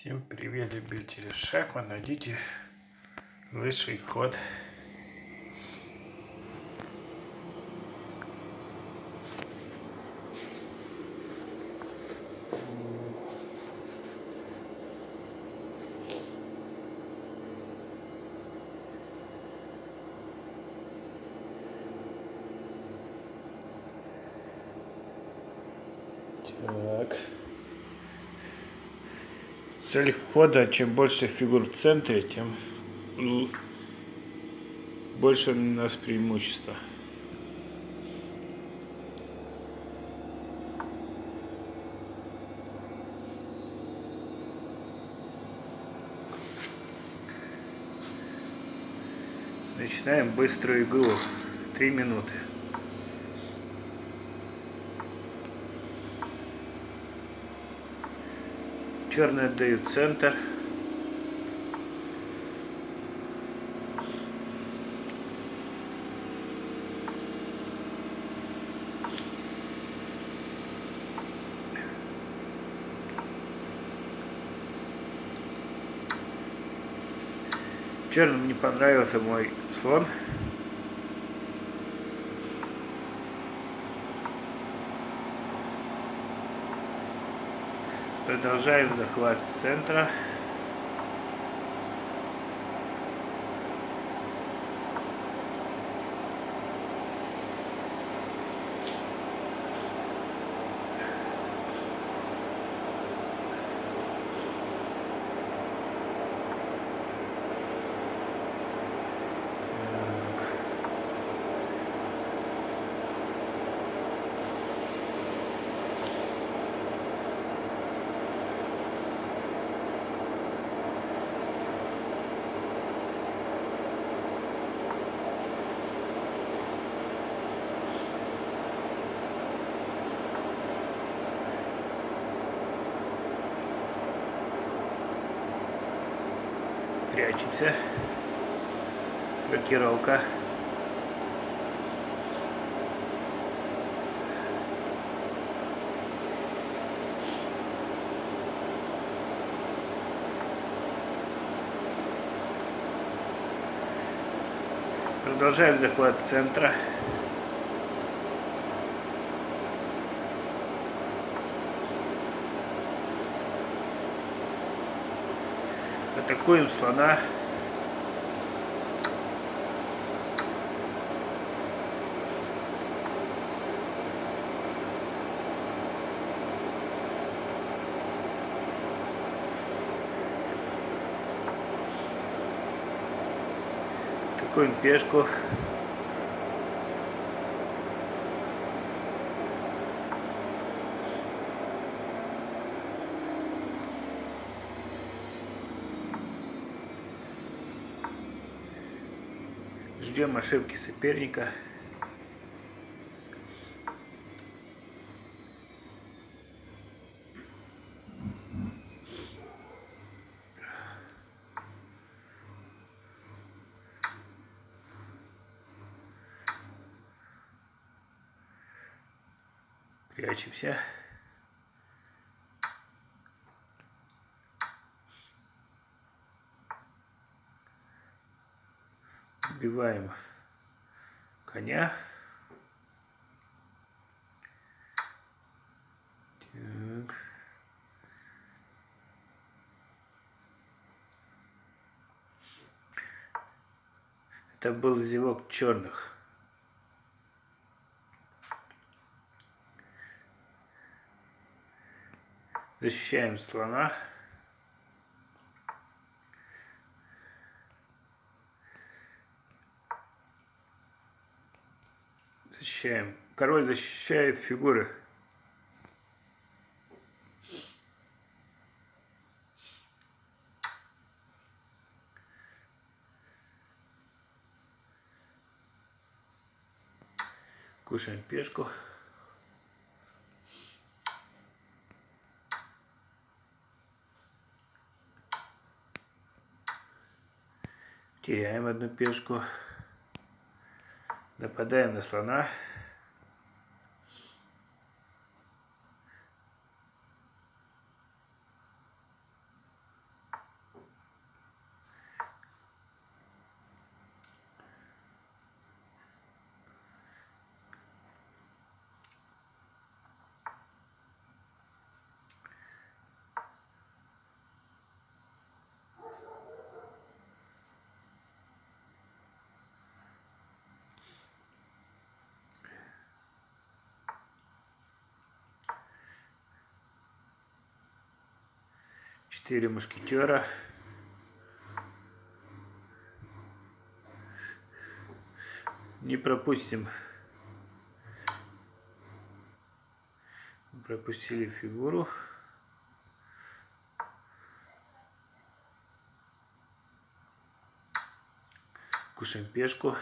Всем привет, любители шахмат. Найдите высший ход. Так. Цель хода, чем больше фигур в центре, тем больше у нас преимущество. Начинаем быструю игру. Три минуты. Черные отдают центр. Черным не понравился мой слон. Продолжаем захват центра. Прячемся. Блокировка. Продолжаем захват центра. Атакуем слона. Атакуем пешку. Ждем ошибки соперника. Прячемся. Убиваем коня. Так. Это был зевок черных. Защищаем слона. Защищаем. Король защищает фигуры. Кушаем пешку. Теряем одну пешку. Нападаем на слона. Четыре мушкетера. Не пропустим. Пропустили фигуру. Кушаем пешку.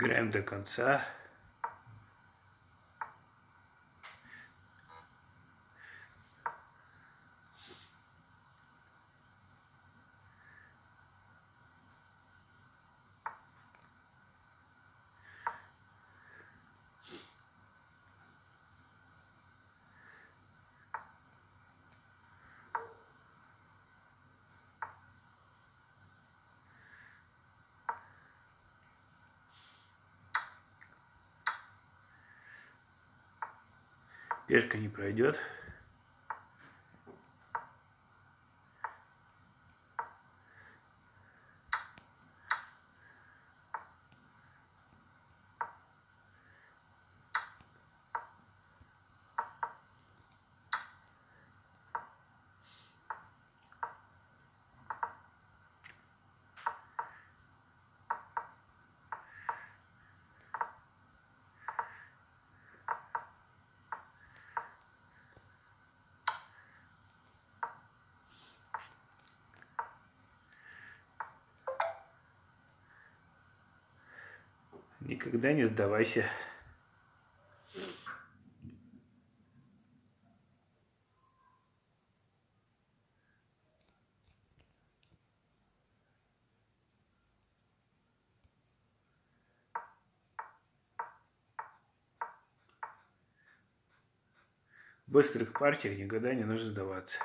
Играем до конца. Пешка не пройдет. Никогда не сдавайся. В быстрых партиях никогда не нужно сдаваться.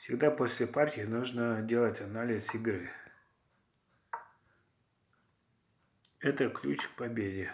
Всегда после партии нужно делать анализ игры. Это ключ к победе.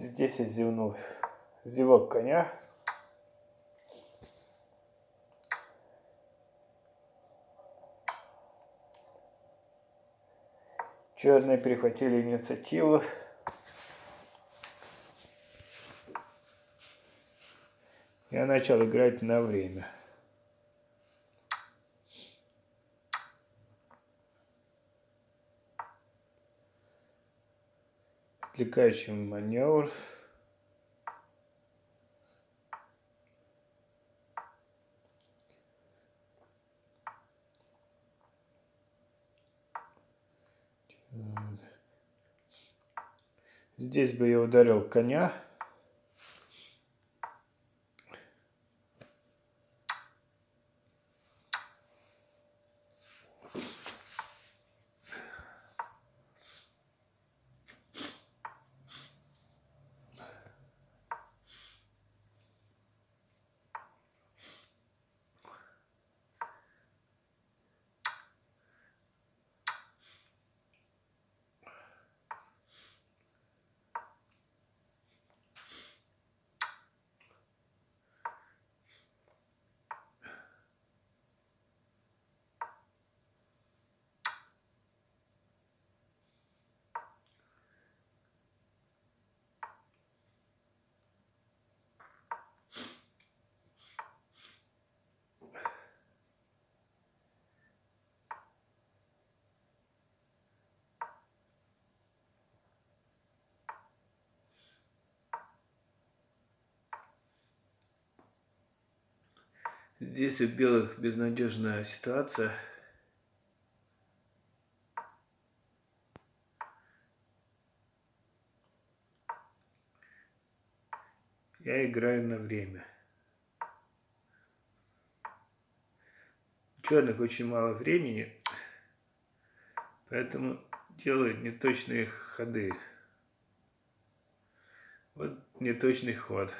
Здесь я зевнул зевок коня. Черные перехватили инициативу. Я начал играть на время. Отвлекающий маневр. Здесь бы я ударил коня. Здесь у белых безнадежная ситуация. Я играю на время. У черных очень мало времени, поэтому делают неточные ходы. Вот неточный ход.